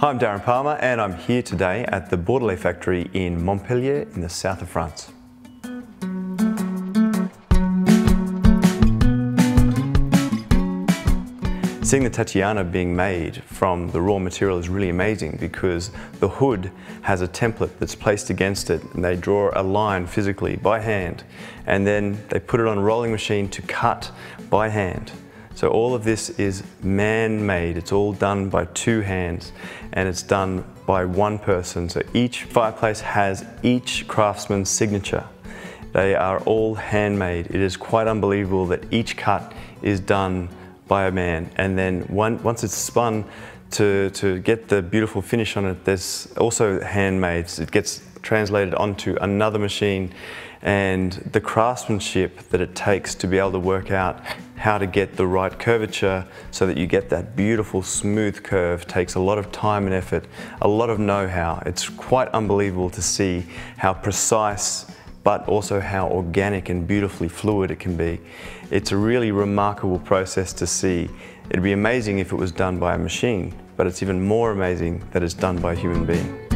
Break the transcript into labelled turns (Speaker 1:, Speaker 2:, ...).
Speaker 1: Hi, I'm Darren Palmer and I'm here today at the Bordelet factory in Montpellier in the south of France. Seeing the Tatiana being made from the raw material is really amazing because the hood has a template that's placed against it and they draw a line physically by hand and then they put it on a rolling machine to cut by hand. So all of this is man-made. It's all done by two hands and it's done by one person. So each fireplace has each craftsman's signature. They are all handmade. It is quite unbelievable that each cut is done by a man. And then one, once it's spun to, to get the beautiful finish on it, there's also handmade. It gets translated onto another machine and the craftsmanship that it takes to be able to work out how to get the right curvature so that you get that beautiful smooth curve takes a lot of time and effort, a lot of know-how. It's quite unbelievable to see how precise but also how organic and beautifully fluid it can be. It's a really remarkable process to see. It'd be amazing if it was done by a machine, but it's even more amazing that it's done by a human being.